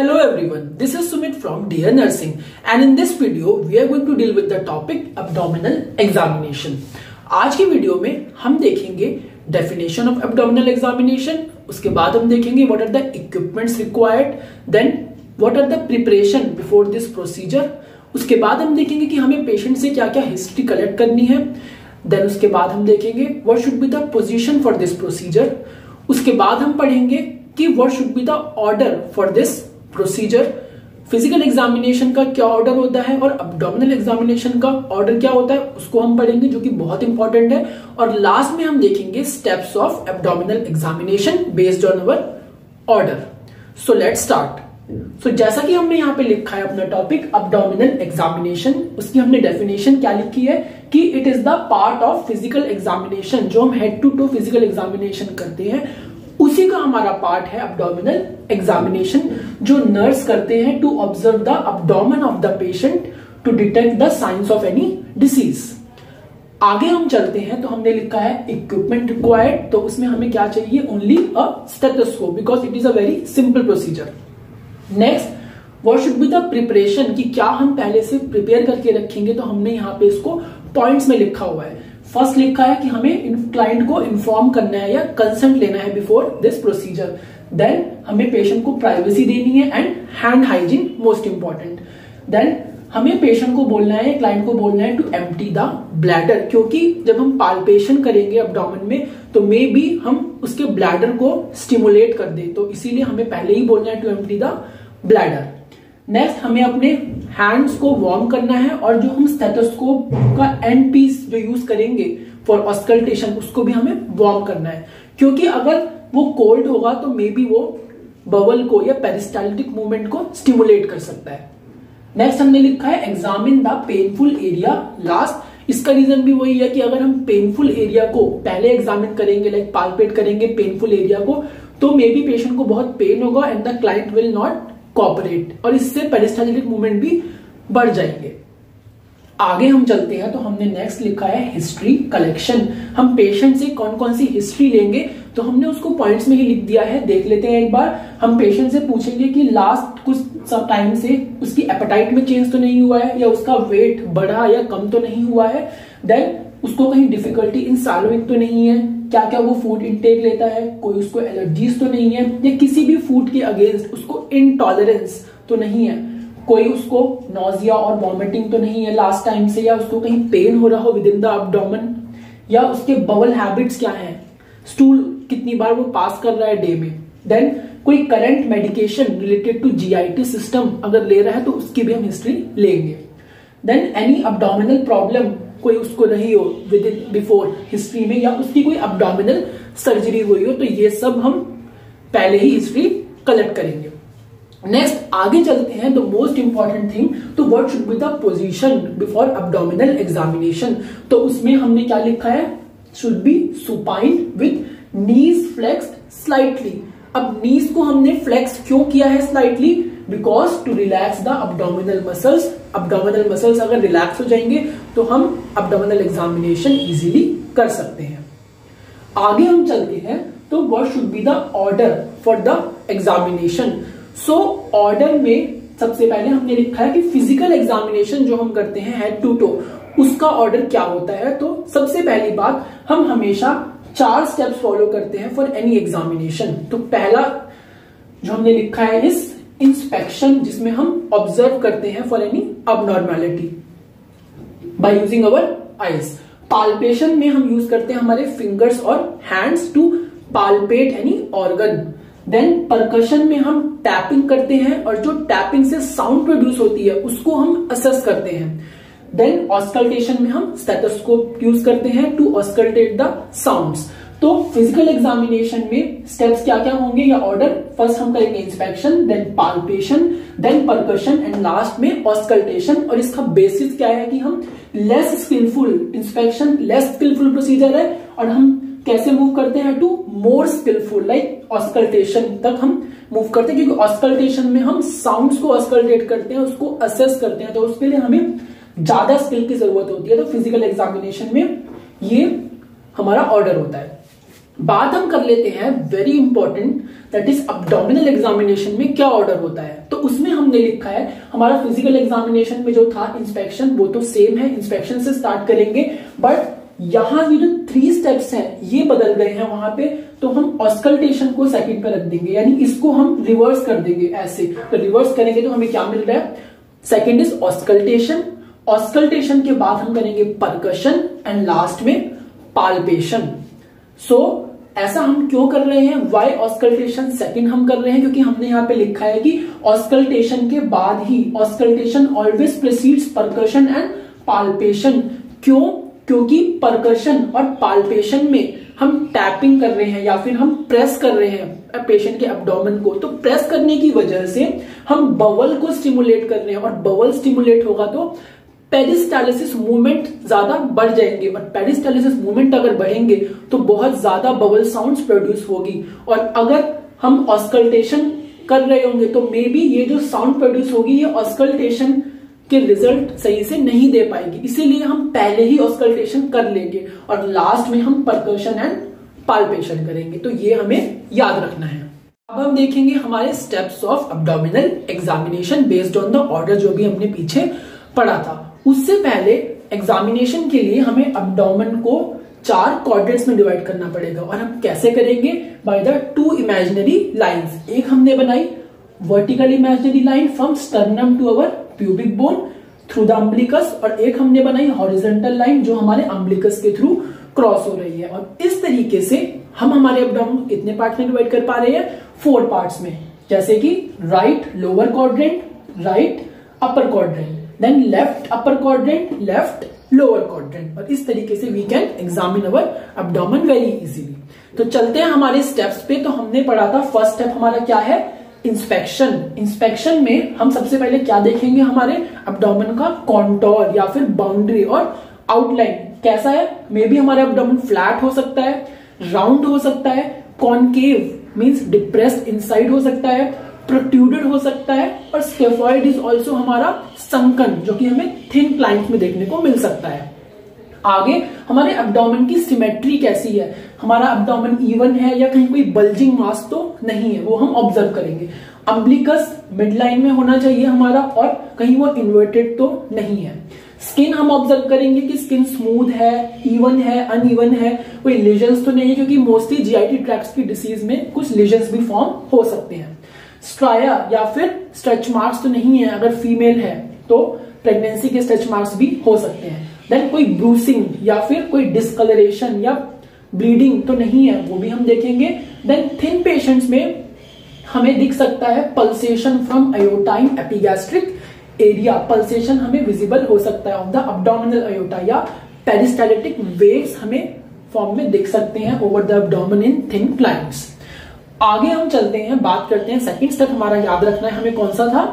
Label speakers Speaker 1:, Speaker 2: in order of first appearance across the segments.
Speaker 1: Hello everyone, this is Sumit from Dear Nursing and in this video we are going to deal with the topic abdominal examination. आज की video में हम देखेंगे definition of abdominal examination उसके बाद हम देखेंगे what are the equipments required then what are the preparation before this procedure उसके बाद हम देखेंगे कि हमें पेशेंट से क्या क्या हिस्ट्री कलेक्ट करनी है देन उसके बाद हम देखेंगे what should be the position for this procedure उसके बाद हम पढ़ेंगे कि what should be the order for this procedure physical examination का क्या ऑर्डर होता है और अब्डोमिनल एग्जामिनेशन का ऑर्डर क्या होता है, उसको हम पढ़ेंगे जो कि बहुत इंपॉर्टेंट है। और लास्ट में हम देखेंगे steps of abdominal examination based on our order so let start so जैसा कि हमने यहाँ पे लिखा है अपना टॉपिक अब्डोमिनल एग्जामिनेशन उसकी हमने डेफिनेशन क्या लिखी है कि it is the part of physical examination जो हम head to toe physical examination करते हैं। उसी का हमारा पार्ट है अब्डोमिनल एग्जामिनेशन जो नर्स करते हैं to observe the abdomen of the patient to detect the signs of any disease आगे हम चलते हैं तो हमने लिखा है इक्विपमेंट रिक्वायर्ड तो उसमें हमें क्या चाहिए? Only a stethoscope because it is a very simple procedure next what should be the preparation कि क्या हम पहले से प्रिपेयर करके रखेंगे तो हमने यहाँ पे इसको पॉइंट्स में लिखा हुआ है। फ़र्स्ट लिखा है कि हमें क्लाइंट को इन्फॉर्म करना है या कंसेंट लेना है बिफोर दिस प्रोसीजर देन हमें पेशेंट को प्राइवेसी देनी है and hand hygiene most important then हमें पेशेंट को बोलना है क्लाइंट को बोलना है टू एम्प्टी द ब्लैडर क्योंकि जब हम पाल्पेशन करेंगे अपडाउन में तो मे बी हम उसके ब्लैडर को स्टिमुलेट कर दे। तो इसीलिए हमें पहले ही बोलना है to empty the bladder next हमें अपने हैंड्स को वार्म करना है और जो हम स्टेथोस्कोप का एंड पीस जो यूज़ करेंगे फॉर ऑस्कल्टेशन उसको भी हमें वार्म करना है। क्योंकि अगर वो कोल्ड होगा तो मे बी वो बबल को या पेरिस्टालिटिक मूवमेंट को स्टिमुलेट कर सकता है। नेक्स्ट हमने लिखा है examine the painful area last इसका रीजन भी वही है कि अगर हम पेनफुल एरिया को पहले एग्जामिन करेंगे लाइक पालपेट करेंगे पेनफुल एरिया को तो मे बी पेशेंट को बहुत पेन होगा and the client will not cooperate और इससे पेरिस्टालिटिक मूवमेंट भी बढ़ जाएँगे। आगे हम चलते हैं तो हमने नेक्स्ट लिखा है हिस्ट्री कलेक्शन हम पेशेंट से कौन कौन सी हिस्ट्री लेंगे तो हमने उसको पॉइंट्स में ही लिख दिया है, देख लेते हैं एक बार. हम पेशेंट से पूछेंगे कि लास्ट कुछ सब टाइम से उसकी एपेटाइट में चेंज तो नहीं हुआ है, या उसका वेट बढ़ा या कम तो नहीं हुआ है. देन उसको कहीं डिफिकल्टी इन सालोविंग तो नहीं है. क्या क्या वो फ़ूड इनटेक लेता है, कोई उसको एलर्जीज तो नहीं है, या किसी भी फ़ूड के अगेंस्ट उसको इनटॉलरेंस तो नहीं है. कोई उसको नोजिया और वॉमिटिंग तो नहीं है लास्ट टाइम से, या उसको कहीं पेन हो रहा हो विद इन द अपडोमन या उसके बबल हैबिट्स क्या हैं? स्टूल कितनी बार वो पास कर रहा है डे में? देन कोई current medication related to GIT system अगर ले रहा है तो उसकी भी हम हिस्ट्री लेंगे। देन एनी अपडोमिनल प्रॉब्लम कोई उसको नहीं हो विद इन बिफोर हिस्ट्री में, या उसकी कोई अपडोमिनल सर्जरी हुई हो तो ये सब हम पहले ही हिस्ट्री कलेक्ट करेंगे। नेक्स्ट आगे चलते हैं द मोस्ट इंपॉर्टेंट थिंग तो what should be the position before abdominal examination तो उसमें हमने क्या लिखा है? Should be supine with knees flex slightly अब नीज को हमने फ्लेक्स क्यों किया है slightly because to relax the abdominal muscles abdominal muscles अगर रिलैक्स हो जाएँगे तो हम अब्डोमिनल एग्जामिनेशन इजीली कर सकते हैं। आगे हम चलते हैं तो what should be the order for the examination so order में सबसे पहले हमने लिखा है कि फ़िज़िकल एग्जामिनेशन जो हम करते हैं हेड टू टो उसका ऑर्डर क्या होता है? तो सबसे पहली बात, हम हमेशा चार स्टेप्स फॉलो करते हैं फॉर एनी एग्जामिनेशन तो पहला जो हमने लिखा है इस इंस्पेक्शन जिसमें हम ऑब्ज़र्व करते हैं for any abnormality by using our eyes palpation में हम यूज़ करते हैं हमारे फिंगर्स और hands to palpate any organ then percussion में हम टैपिंग करते हैं और जो टैपिंग से साउंड प्रोड्यूस होती है, उसको हम असेस करते हैं। देन ऑस्कल्टेशन में हम स्टेटोस्कोप यूज़ करते हैं टू ऑस्कल्टेट द साउंड्स तो फ़िज़िकल एग्जामिनेशन में स्टेप्स क्या क्या होंगे या ऑर्डर फ़र्स्ट हम करेंगे inspection then palpation then percussion and last में ऑस्कल्टेशन और इसका बेसिस क्या है कि हम less skillful inspection less skillful procedure है, और हम कैसे मूव करते हैं to more skillful like auscultation तक हम मूव करते हैं, क्योंकि ऑस्कल्टेशन में हम साउंड्स को ऑस्कल्टेट करते हैं, उसको असेस करते हैं तो उसके लिए हमें ज़्यादा स्किल की ज़रूरत होती है। तो फ़िज़िकल एग्जामिनेशन में ये हमारा ऑर्डर होता है। बात हम कर लेते हैं very important that is abdominal examination में क्या ऑर्डर होता है। तो उसमें हमने लिखा है, हमारा फ़िज़िकल एग्जामिनेशन में जो था इंस्पेक्शन वो तो सेम है इंस्पेक्शन से स्टार्ट करेंगे बट यहाँ ये जो थ्री स्टेप्स हैं ये बदल गए हैं वहाँ पे तो हम ऑस्कल्टेशन को सेकंड पे रख देंगे। यानी इसको हम रिवर्स कर देंगे ऐसे। तो रिवर्स करेंगे तो हमें क्या मिल रहा है? सेकंड इज़ ऑस्कल्टेशन ऑस्कल्टेशन के बाद हम करेंगे परकशन एंड लास्ट में पाल्पेशन सो so, ऐसा हम क्यों कर रहे हैं? वाई ऑस्कल्टेशन सेकंड हम कर रहे हैं? क्योंकि हमने यहाँ पे लिखा है कि ऑस्कल्टेशन के बाद ही auscultation always precedes percussion and palpation क्यों? क्योंकि परकशन और पाल्पेशन में हम टैपिंग कर रहे हैं या फिर हम प्रेस कर रहे हैं पेशेंट के एब्डोमेन को तो प्रेस करने की वजह से हम बवल को स्टिमुलेट कर रहे हैं और बवल स्टिमुलेट होगा तो पेरिस्टालिसिस मूवमेंट ज़्यादा बढ़ जाएँगे और पेरिस्टालिसिस मूवमेंट अगर बढ़ेंगे तो बहुत ज़्यादा बबल साउंड्स प्रोड्यूस होगी। और अगर हम ऑस्कल्टेशन कर रहे होंगे तो मे बी ये जो साउंड प्रोड्यूस होगी, ये ऑस्कल्टेशन के रिज़ल्ट सही से नहीं दे पाएँगे। इसीलिए हम पहले ही ऑस्कल्टेशन कर लेंगे और लास्ट में हम परकर्शन एंड पाल्पेशन करेंगे। तो ये हमें याद रखना है। अब हम देखेंगे हमारे steps of abdominal examination based on the order जो भी हमने पीछे पढ़ा था। उससे पहले एग्जामिनेशन के लिए हमें अबडोमन को चार क्वाड्रेंट्स में डिवाइड करना पड़ेगा और हम कैसे करेंगे? By the two imaginary lines एक हमने बनाई vertical imaginary line from sternum to our pubic bone through the umbilicus और एक हमने बनाई हॉरिजेंटल लाइन जो हमारे अम्बलिकस के थ्रू क्रॉस हो रही है। और इस तरीके से हम हमारे अपडाउन कितने पार्ट में डिवाइड कर पा रहे हैं? फोर पार्ट्स में। जैसे कि right lower quadrant right upper quadrant then left upper quadrant left lower quadrant और इस तरीके से we can examine our abdomen very easily तो चलते हैं हमारे स्टेप्स पे। तो हमने पढ़ा था फ़र्स्ट स्टेप हमारा क्या है? इंस्पेक्शन इंस्पेक्शन में हम सबसे पहले क्या देखेंगे हमारे अपडोमन का कॉन्टोर या फिर बाउंड्री और आउटलाइन कैसा है? मे बी हमारे अपडोमन फ्लैट हो सकता है राउंड हो सकता है कॉनकेव मीन्स डिप्रेस्ड इनसाइड हो सकता है प्रोट्यूडेड हो सकता है और स्केफॉइड इज़ ऑल्सो हमारा संकन जो कि हमें थिन प्लाइंट में देखने को मिल सकता है। आगे, हमारे अब्डोमेन की सिमेट्री कैसी है? हमारा अब्डोमेन इवन है या कहीं कोई बल्जिंग मास तो नहीं है, वो हम ऑब्ज़र्व करेंगे। अम्बलिकस मिड लाइन में होना चाहिए हमारा और कहीं वो इन्वर्टेड तो नहीं है। स्किन हम ऑब्ज़र्व करेंगे कि स्किन स्मूथ है इवन है अन अनइवन है, कोई लेजन्स तो नहीं है, क्योंकि मोस्टली जीआईटी ट्रैक्स की डिसीज में कुछ लेजन्स भी फॉर्म हो सकते हैं। स्ट्राया या फिर स्ट्रेच मार्क्स तो नहीं है, अगर फीमेल है तो प्रेगनेंसी के स्ट्रेच मार्क्स भी हो सकते हैं। देन कोई ब्रूसिंग या फिर कोई डिस्कलरेशन या ब्लीडिंग तो नहीं है, वो भी हम देखेंगे। देन थिन पेशेंट्स में हमें दिख सकता है pulsation from aorta in epigastric area pulsation हमें विजिबल हो सकता है ऑफ़ द अब्डोमिनल अयोटा या पेरिस्टालिटिक वेव्स हमें फॉर्म में दिख सकते हैं over the abdomen in thin clients आगे हम चलते हैं, बात करते हैं। सेकंड स्टेप हमारा याद रखना है, हमें कौन सा था?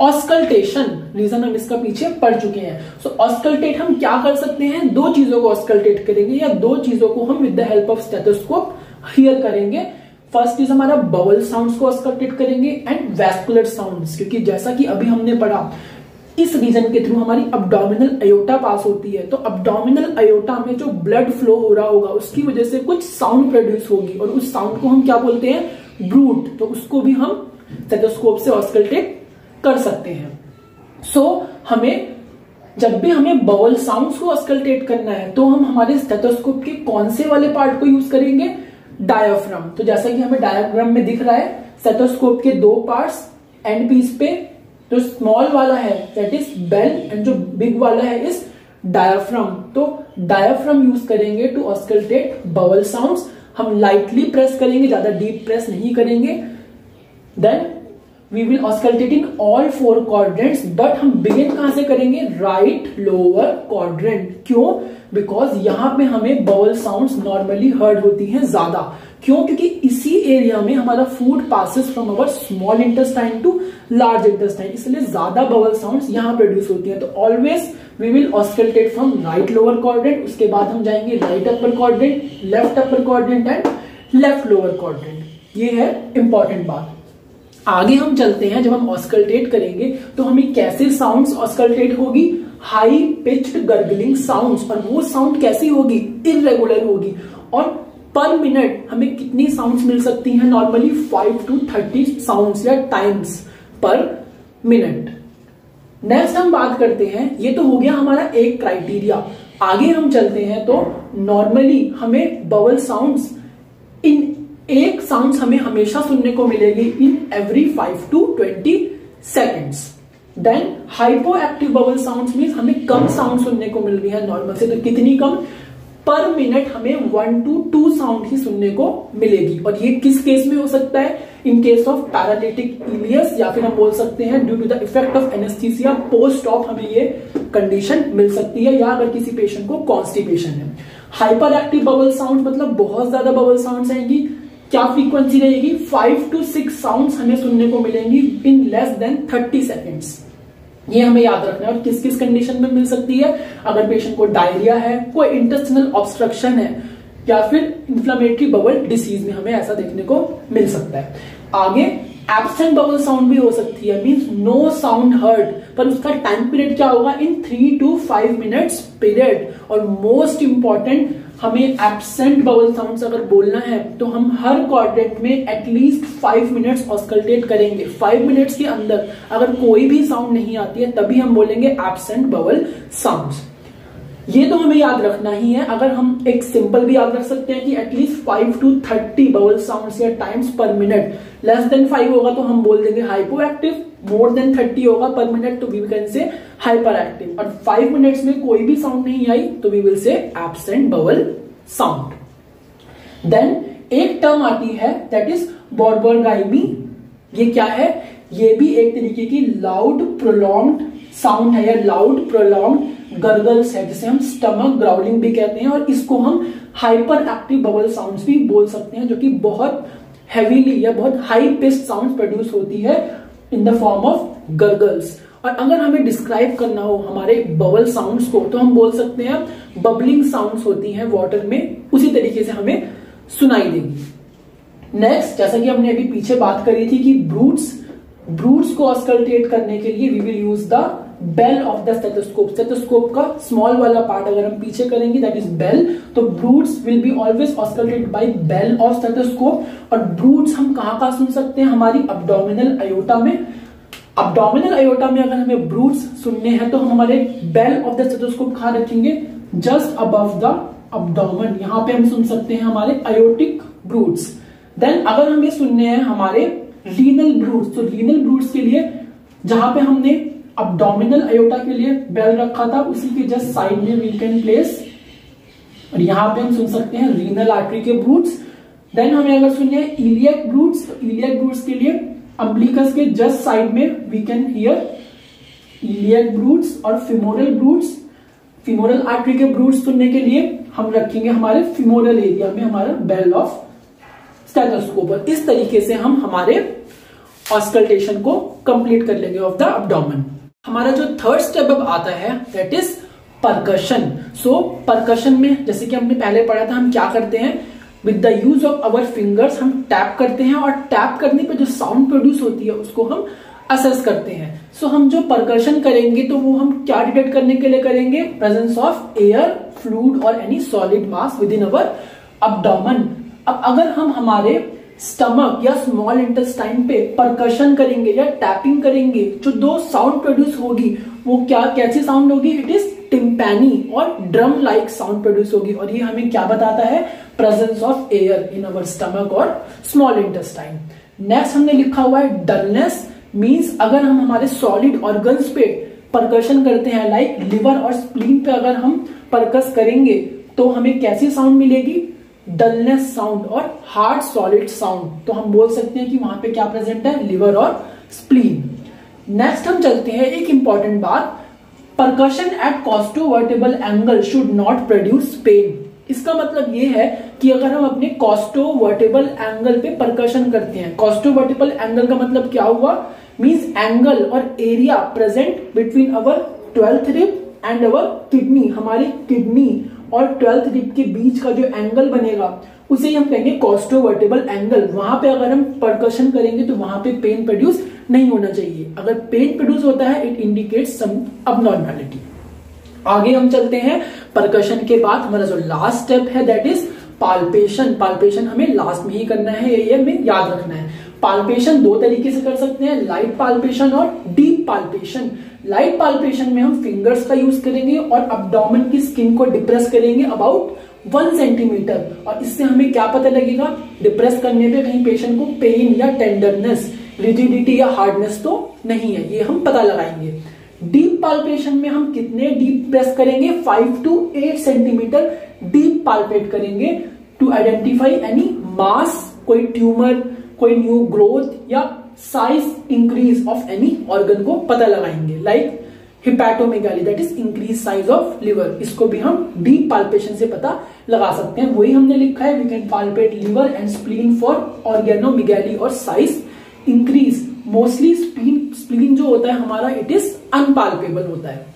Speaker 1: ऑस्कल्टेशन रीजन हम इसका पीछे पढ़ चुके हैं। सो so, ऑस्कल्टेट हम क्या कर सकते हैं? दो चीज़ों को ऑस्कल्टेट करेंगे या दो चीज़ों को हम with the help of stethoscope hear करेंगे। फ़र्स्ट इज़ हमारा बबल साउंड्स को ऑस्कल्टेट करेंगे एंड वेस्कुलर साउंड्स क्योंकि जैसा कि अभी हमने पढ़ा इस रीजन के थ्रू हमारी अब्डोमिनल अयोटा पास होती है। तो अब्डोमिनल अयोटा में जो ब्लड फ्लो हो रहा होगा उसकी वजह से कुछ साउंड प्रोड्यूस होगी और उस साउंड को हम क्या बोलते हैं? ब्रूट तो उसको भी हम स्टेथोस्कोप से ऑस्कल्टेट कर सकते हैं। सो so, हमें जब भी हमें बवल साउंड्स को ऑस्कल्टेट करना है तो हम हमारे स्टेथोस्कोप के कौन से वाले पार्ट को यूज़ करेंगे? डायोफ्राम तो जैसा कि हमें डायोग्राम में दिख रहा है स्टेथोस्कोप के दो पार्ट्स एंड पीस पे जो स्मॉल वाला है दैट इज़ बेल एंड जो बिग वाला है इज़ डायाफ्राम तो डायाफ्राम यूज़ करेंगे टू ऑस्कल्टेट बवल साउंड्स हम लाइटली प्रेस करेंगे ज़्यादा डीप प्रेस नहीं करेंगे। Then we will auscultate in all four quadrants but हम बिगिन कहाँ से करेंगे? राइट लोअर क्वाड्रेंट क्यों? बिकॉज़ यहाँ पे हमें बवल साउंड्स नॉर्मली हर्ड होती हैं ज़्यादा। क्यों? क्योंकि इसी एरिया में हमारा food passes from our small intestine to large intestine इसलिए ज़्यादा बवल साउंड्स यहाँ प्रोड्यूस होती हैं। तो always we will auscultate from right lower quadrant उसके बाद हम जाएँगे right upper quadrant left upper quadrant and left lower quadrant ये है इंपॉर्टेंट बात। आगे हम चलते हैं, जब हम ऑस्कल्टेट करेंगे तो हमें कैसे साउंड्स ऑस्कल्टेट होगी? हाई पिच्ड गर्गलिंग साउंड्स और वो साउंड कैसी होगी? इरेगुलर होगी। और पर मिनट हमें कितनी साउंड्स मिल सकती हैं? Normally five to thirty sounds या टाइम्स पर मिनट नेक्स्ट हम बात करते हैं, ये तो हो गया हमारा एक क्राइटेरिया आगे हम चलते हैं तो नॉर्मली हमें बबल साउंड्स इन एक साउंड हमें हमेशा सुनने को मिलेगी in every five to twenty seconds then hypo active bowel sound mean हमें कम साउंड सुनने को मिल रही है नॉर्मल से तो कितनी कम? पर मिनट हमें वन टू टू साउंड ही सुनने को मिलेगी। और ये किस केस में हो सकता है? In case of paralytic ileus या फिर हम बोल सकते हैं due to the effect of anaesthesia post op हमें ये कंडीशन मिल सकती है, या अगर किसी पेशेंट को कॉन्स्टिपेशन है। हाइपर एक्टिव बबल साउंड मतलब बहुत ज़्यादा बबल साउंड आएँगी। क्या फ्रीक्वेंसी रहेगी? फाइव टू सिक्स साउंड हमें सुनने को मिलेंगी in less than thirty seconds ये हमें याद रखना है और किस किस कंडीशन में मिल सकती है? अगर पेशेंट को डायरिया है, कोई इंटेस्टिनल ऑब्स्ट्रक्शन है, या फिर इंफ्लामेटरी बबल डिसीज में हमें ऐसा देखने को मिल सकता है। आगे एबसेंट बबल साउंड भी हो सकती है मींस नो साउंड हर्ड पर उसका टाइम पीरियड क्या होगा? In three to five minutes period और मोस्ट इंपॉर्टेंट हमें एबसेंट बबल साउंड अगर बोलना है तो हम हर क्वाड्रेंट में at least five minutes auscultate करेंगे। फाइव मिनट्स के अंदर अगर कोई भी साउंड नहीं आती है, तभी हम बोलेंगे एबसेंट बबल साउंड ये तो हमें याद रखना ही है। अगर हम एक सिंपल भी याद रख सकते हैं कि at least five to thirty bowel sound या times per minute less than five होगा तो हम बोल देंगे hypo active more than thirty होगा पर मिनट तो we can say hyper active और फाइव मिनट्स में कोई भी साउंड नहीं आई तो we will say absent bowel sound then एक टर्म आती है दैट इज़ बॉर्बरगाइमी ये क्या है? ये भी एक तरीके की लाउड प्रोलॉन्ग साउंड है, या लाउड प्रोलॉन्ग गर्गल्स है जिसे हम स्टमक ग्राउलिंग भी कहते हैं, और इसको हम हाइपर एक्टिव बबल साउंड्स भी बोल सकते हैं, जो कि बहुत हैवीली या बहुत हाई पिस्ट साउंड प्रोड्यूस होती है in the form of gurgles और अगर हमें डिस्क्राइब करना हो हमारे बबल साउंड्स को तो हम बोल सकते हैं बबलिंग साउंड्स होती हैं वाटर में, उसी तरीके से हमें सुनाई देगी। नेक्स्ट जैसा कि हमने अभी पीछे बात करी थी कि ब्रूट्स ब्रूट्स को ऑस्कल्टेट करने के लिए we will use the bell of the stethoscope stethoscope का स्मॉल वाला पार्ट अगर हम पीछे करेंगे दैट इज़ बेल तो bruits will be always auscultate by bell of stethoscope और ब्रूट्स हम कहाँ कहाँ सुन सकते हैं? हमारी अब्डोमिनल अयोटा में। अब्डोमिनल अयोटा में अगर हमें ब्रूट्स सुनने हैं तो हम हमारे बेल ऑफ़ द स्टेथोस्कोप कहाँ रखेंगे? जस्ट अबव द अब्डोमन यहाँ पे हम सुन सकते हैं हमारे अयोटिक ब्रूट्स देन अगर हमें सुनने हैं हमारे रीनल ब्रूट्स तो रीनल ब्रूट्स के लिए जहाँ पे हमने अब्डोमिनल अयोटा के लिए बेल रखा था, उसी के जस्ट साइड में वी कैन प्लेस और यहाँ पे हम सुन सकते हैं रीनल आर्टरी के ब्रूट्स देन हमें अगर सुनिए इलियक ब्रूट्स तो इलियक ब्रूट्स के लिए अम्बलिकस के जस्ट साइड में we can hear iliac bruits और फिमोरल ब्रूट्स फिमोरल आर्टरी के ब्रूट्स सुनने के लिए हम रखेंगे हमारे फिमोरल एरिया में हमारा बेल ऑफ़ स्टेथोस्कोप इस तरीके से हम हमारे ऑस्कल्टेशन को कंप्लीट कर लेंगे ऑफ़ द अब्डोमेन हमारा जो थर्ड स्टेप अब आता है that is percussion so percussion में जैसे कि हमने पहले पढ़ा था हम क्या करते हैं? With the use of our fingers हम टैप करते हैं और टैप करने पर जो साउंड प्रोड्यूस होती है उसको हम असेस करते हैं. सो so, हम जो परकशन करेंगे तो वो हम क्या डिटेक्ट करने के लिए करेंगे? प्रेजेंस ऑफ़ एयर फ्लूड और any solid mass within our abdomen अब अगर हम हमारे स्टमक या स्मॉल इंटेस्टाइन पे परकशन करेंगे या टैपिंग करेंगे, जो दो साउंड प्रोड्यूस होगी, वो क्या, कैसी साउंड होगी? इट इज़ टिम्पैनी और ड्रम लाइक साउंड प्रोड्यूस होगी। और ये हमें क्या बताता है? Presence of air in our stomach और स्मॉल इंटेस्टाइन नेक्स्ट हमने लिखा हुआ है डलनेस मीन्स अगर हम हमारे सॉलिड ऑर्गन्स पे परकशन करते हैं लाइक लिवर और स्प्लीन पे अगर हम परकस करेंगे तो हमें कैसी साउंड मिलेगी? डलनेस साउंड और हार्ड सॉलिड साउंड तो हम बोल सकते हैं कि वहाँ पे क्या प्रेजेंट है? लिवर और स्प्लीन नेक्स्ट हम चलते हैं एक इंपॉर्टेंट बात. Percussion at costovertebral angle should not produce pain इसका मतलब ये है कि अगर हम अपने कॉस्टोवर्टेबल एंगल पे परकशन करते हैं कॉस्टोवर्टेबल एंगल का मतलब क्या हुआ? मीन्स एंगल और area present between our twelfth rib and our kidney हमारी किडनी और ट्वेल्थ रिप के बीच का जो एंगल बनेगा, उसे हम कहेंगे कॉस्टोवर्टेबल एंगल वहाँ पे अगर हम परकशन करेंगे तो वहाँ पे पेन प्रोड्यूस नहीं होना चाहिए. अगर पेन प्रोड्यूस होता है इट इंडिकेट्स सम अबनॉर्मेलिटी आगे हम चलते हैं परकशन के बाद. हमारा जो लास्ट स्टेप है दैट इज़ पाल्पेशन पाल्पेशन हमें लास्ट में ही करना है, ये हमें याद रखना है. पाल्पेशन दो तरीके से कर सकते हैं लाइट पाल्पेशन और डीप पाल्पेशन लाइट पाल्पेशन में हम फिंगर्स का यूज़ करेंगे और अबडोमेन की स्किन को डिप्रेस करेंगे अबाउट वन सेंटीमीटर और इससे हमें क्या पता लगेगा? डिप्रेस करने पे कहीं पेशेंट को पेन या टेंडरनेस रिजिडिटी या हार्डनेस तो नहीं है, ये हम पता लगाएँगे. डीप पाल्पेशन में हम कितने डीप प्रेस करेंगे? Five to eight centimetre deep palpate करेंगे टू आइडेंटिफाई एनी मास कोई ट्यूमर कोई न्यू ग्रोथ या size increase of any organ को पता लगाएँगे। Like hepatomegaly that is increase size of liver इसको भी हम डीप पाल्पेशन से पता लगा सकते हैं। वही हमने लिखा है we can palpate liver and spleen for organomegaly और size increase mostly spleen spleen जो होता है, हमारा इट इज़ अनपाल्पेबल होता है।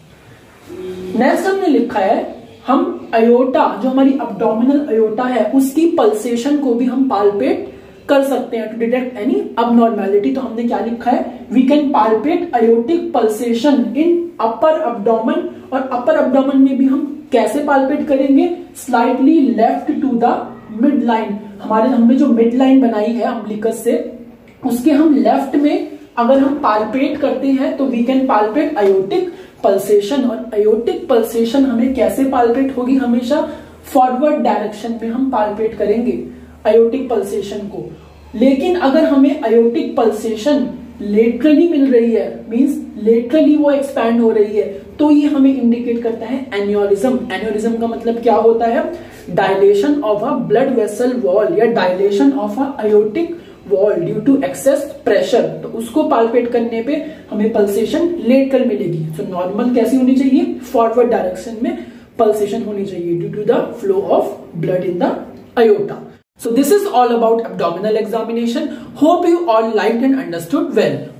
Speaker 1: नेक्स्ट हमने लिखा है, हम अयोटा जो हमारी अबडोमिनल अयोटा है, उसकी पल्सेशन को भी हम पाल्पेट कर सकते हैं टू डिटेक्ट एनी अबनॉर्मेलिटी तो हमने क्या लिखा है? We can palpate aortic pulsation in upper abdomen और अपर अबडोमन में भी हम कैसे पाल्पेट करेंगे? Slightly left to the mid line हमारे हमने जो मिड लाइन बनाई है अम्बलिकस से, उसके हम लेफ़्ट में अगर हम पाल्पेट करते हैं तो we can palpate aortic pulsation और अयोटिक पल्सेशन हमें कैसे पाल्पेट होगी? हमेशा फॉरवर्ड डायरेक्शन में हम पाल्पेट करेंगे। अयोटिक पल्सेशन को। लेकिन अगर हमें आयोटिक पल्सेशन लेटरली मिल रही है मींस लेटरली वो एक्सपैंड हो रही है तो ये हमें इंडिकेट करता है एन्योरिज्म एन्योरिज्म का मतलब क्या होता है? Dilation of a blood vessel wall या dilation of a aortic wall due to excess pressure तो उसको पाल्पेट करने पे हमें पल्सेशन लेटरल मिलेगी। तो नॉर्मल कैसी होनी चाहिए? फॉरवर्ड डायरेक्शन में पल्सेशन होनी चाहिए due to the flow of blood in the aorta So this is all about abdominal examination. Hope you all liked and understood well.